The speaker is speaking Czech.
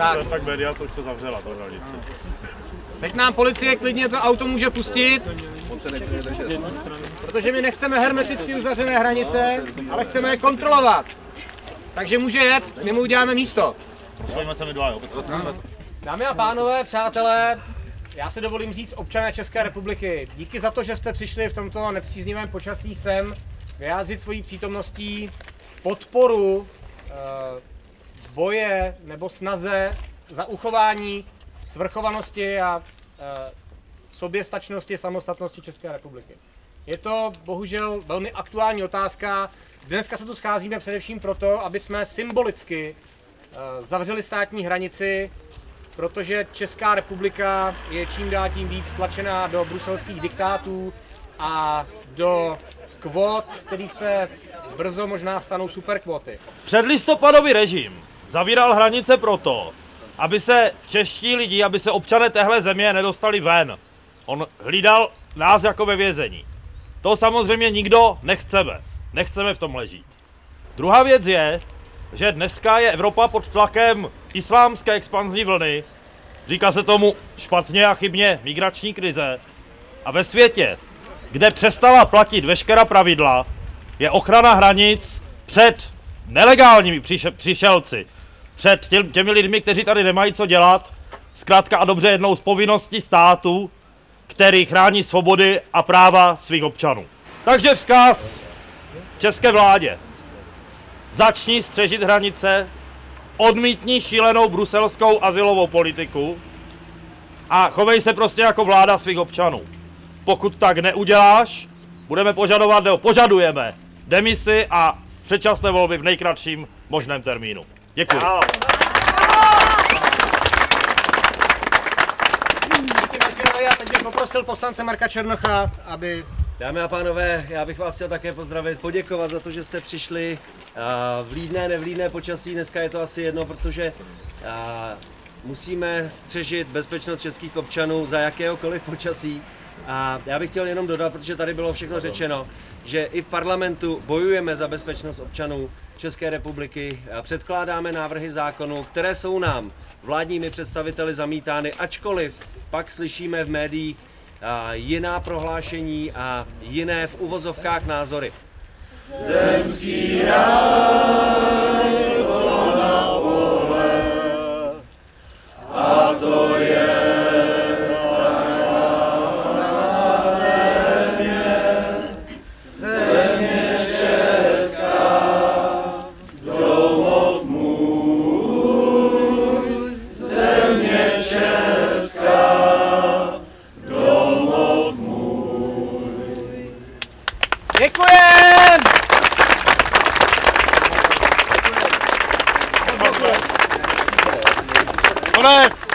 Tak. tak média to už to zavřela, to hranici. Teď nám policie klidně to auto může pustit, protože my nechceme hermeticky uzavřené hranice, ale chceme je kontrolovat. Takže může jet, my mu uděláme místo. Spojíme se my dva, jo? Dámy a pánové, přátelé, já si dovolím říct občané České republiky, díky za to, že jste přišli v tomto nepříznivém počasí sem vyjádřit svojí přítomností podporu e, boje nebo snaze za uchování svrchovanosti a e, soběstačnosti, samostatnosti České republiky. Je to bohužel velmi aktuální otázka. Dneska se tu scházíme především proto, aby jsme symbolicky e, zavřeli státní hranici, protože Česká republika je čím dál tím víc tlačená do bruselských diktátů a do kvot, kterých se brzo možná stanou superkvoty. Předlistopadový režim zavíral hranice proto, aby se čeští lidi, aby se občané téhle země nedostali ven. On hlídal nás jako ve vězení. To samozřejmě nikdo nechceme. Nechceme v tom ležít. Druhá věc je, že dneska je Evropa pod tlakem islámské expanzní vlny, říká se tomu špatně a chybně migrační krize, a ve světě, kde přestala platit veškerá pravidla, je ochrana hranic před nelegálními přišelci, před těmi lidmi, kteří tady nemají co dělat, zkrátka a dobře jednou z povinností státu, který chrání svobody a práva svých občanů. Takže vzkaz české vládě. Začni střežit hranice, odmítni šílenou bruselskou asilovou politiku a chovej se prostě jako vláda svých občanů. Pokud tak neuděláš, budeme požadovat, nebo požadujeme demisi a předčasné volby v nejkratším možném termínu. Děkuji. Já teď bych poprosil poslance Marka Černocha, aby... Dámy a pánové, já bych vás chtěl také pozdravit, poděkovat za to, že jste přišli. Vlídné, nevlídné počasí, dneska je to asi jedno, protože musíme střežit bezpečnost českých občanů za jakéhokoliv počasí. A já bych chtěl jenom dodat, protože tady bylo všechno řečeno, že i v parlamentu bojujeme za bezpečnost občanů České republiky. A předkládáme návrhy zákonů, které jsou nám vládními představiteli zamítány, ačkoliv pak slyšíme v médiích jiná prohlášení a jiné v uvozovkách názory. Zemský ráj, Correct.